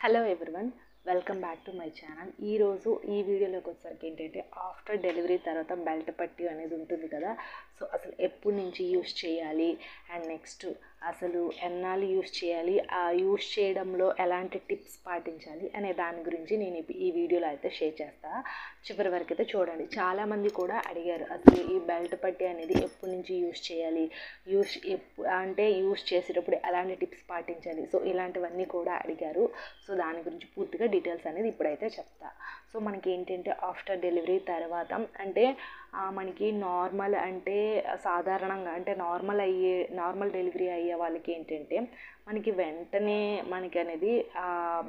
Hello everyone welcome back to my channel ఈరోజు ఈ వీడియోలోకి వచ్చేసరికి ఏంటంటే ఆఫ్టర్ డెలివరీ తర్వాత బెల్ట్ పట్టి అనేది ఉంటుంది కదా. సో అసలు ఎప్పటి నుంచి యూస్ చేయాలి? అండ్ నెక్స్ట్ అసలు ఎన్నాళ్ళు యూస్ చేయాలి ఆ యూస్ చేయడంలో ఎలాంటి టిప్స్ పాటించాలి అనే దాని గురించి నేను ఈ- వీడియోలో అయితే షేర్ చేస్తా. చివరి వరకు అయితే చూడండి. చాలామంది కూడా అడిగారు అసలు ఈ బెల్ట్ పట్టి అనేది ఎప్పటి నుంచి యూస్ చేయాలి? యూస్ ఎప్పు అంటే యూస్ చేసేటప్పుడు ఎలాంటి టిప్స్ పాటించాలి? సో ఇలాంటివన్నీ కూడా అడిగారు. సో దాని గురించి పూర్తిగా డీటెయిల్స్ అనేది ఇప్పుడైతే చెప్తా. సో మనకి ఏంటంటే ఆఫ్టర్ డెలివరీ తర్వాత అంటే మనకి నార్మల్ అంటే సాధారణంగా అంటే నార్మల్ అయ్యే నార్మల్ డెలివరీ అయ్యే వాళ్ళకి ఏంటంటే మనకి వెంటనే మనకి అనేది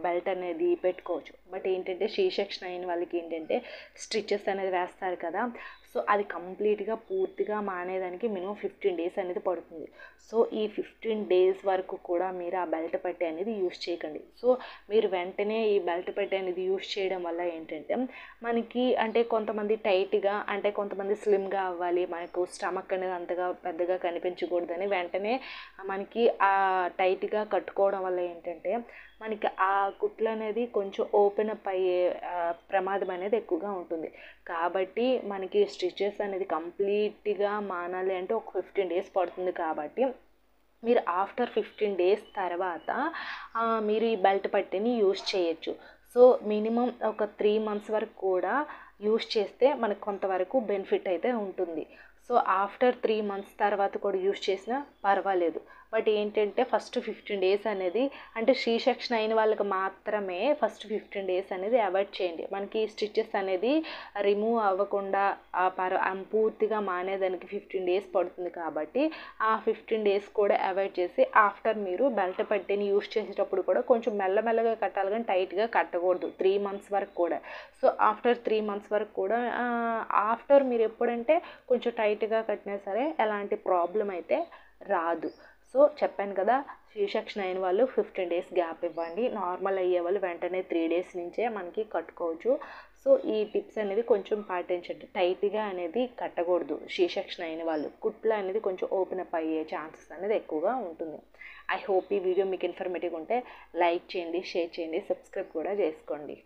బెల్ట్ అనేది పెట్టుకోవచ్చు. బట్ ఏంటంటే షీ సెక్షన్ అయిన వాళ్ళకి ఏంటంటే స్టిచెస్ అనేది వేస్తారు కదా. సో అది కంప్లీట్గా పూర్తిగా మానేదానికి మినిమం ఫిఫ్టీన్ డేస్ అనేది పడుతుంది. సో ఈ ఫిఫ్టీన్ డేస్ వరకు కూడా మీరు ఆ బెల్ట్ పట్టి అనేది యూస్ చేయకండి. సో మీరు వెంటనే ఈ బెల్ట్ పట్టి అనేది యూస్ చేయడం వల్ల ఏంటంటే మనకి అంటే కొంతమంది టైట్గా అంటే కొంతమంది స్లిమ్గా అవ్వాలి మనకు స్టమక్ అనేది అంతగా పెద్దగా కనిపించకూడదని వెంటనే మనకి ఆ టైట్గా కట్టుకోవడం వల్ల ఏంటంటే మనకి ఆ కుట్లు అనేది కొంచెం ఓపెన్ అప్ అయ్యే ప్రమాదం అనేది ఎక్కువగా ఉంటుంది. కాబట్టి మనకి స్టిచెస్ అనేది కంప్లీట్గా మానాలి అంటే ఒక ఫిఫ్టీన్ డేస్ పడుతుంది కాబట్టి మీరు ఆఫ్టర్ ఫిఫ్టీన్ డేస్ తర్వాత మీరు ఈ బెల్ట్ పట్టిని యూస్ చేయొచ్చు. సో మినిమం ఒక త్రీ మంత్స్ వరకు కూడా యూస్ చేస్తే మనకు కొంతవరకు బెనిఫిట్ అయితే ఉంటుంది. సో ఆఫ్టర్ త్రీ మంత్స్ తర్వాత కూడా యూస్ చేసినా పర్వాలేదు. బట్ ఏంటంటే ఫస్ట్ ఫిఫ్టీన్ డేస్ అనేది అంటే శ్రీ సెక్షన్ అయిన వాళ్ళకి మాత్రమే ఫస్ట్ ఫిఫ్టీన్ డేస్ అనేది అవాయిడ్ చేయండి. మనకి స్టిచెస్ అనేది రిమూవ్ అవ్వకుండా పర పూర్తిగా మానేదానికి ఫిఫ్టీన్ డేస్ పడుతుంది కాబట్టి ఆ ఫిఫ్టీన్ డేస్ కూడా అవాయిడ్ చేసి ఆఫ్టర్ మీరు బెల్ట్ పట్టిని యూస్ చేసేటప్పుడు కూడా కొంచెం మెల్లమెల్లగా కట్టాలి కానీ టైట్గా కట్టకూడదు. త్రీ మంత్స్ వరకు కూడా. సో ఆఫ్టర్ త్రీ మంత్స్ వరకు కూడా ఆఫ్టర్ మీరు ఎప్పుడంటే కొంచెం టైట్గా కట్టినా సరే ఎలాంటి ప్రాబ్లం అయితే రాదు. సో చెప్పాను కదా సి అయిన వాళ్ళు ఫిఫ్టీన్ డేస్ గ్యాప్ ఇవ్వండి. నార్మల్ అయ్యే వాళ్ళు వెంటనే త్రీ డేస్ నుంచే మనకి కట్టుకోవచ్చు. సో ఈ టిప్స్ అనేది కొంచెం పాటించండి. టైట్గా అనేది కట్టకూడదు సి అయిన వాళ్ళు కుట్లు అనేది కొంచెం ఓపెన్ అప్ అయ్యే ఛాన్సెస్ అనేది ఎక్కువగా ఉంటుంది. ఐ హోప్ ఈ వీడియో మీకు ఇన్ఫర్మేటివ్ ఉంటే లైక్ చేయండి షేర్ చేయండి సబ్స్క్రైబ్ కూడా చేసుకోండి.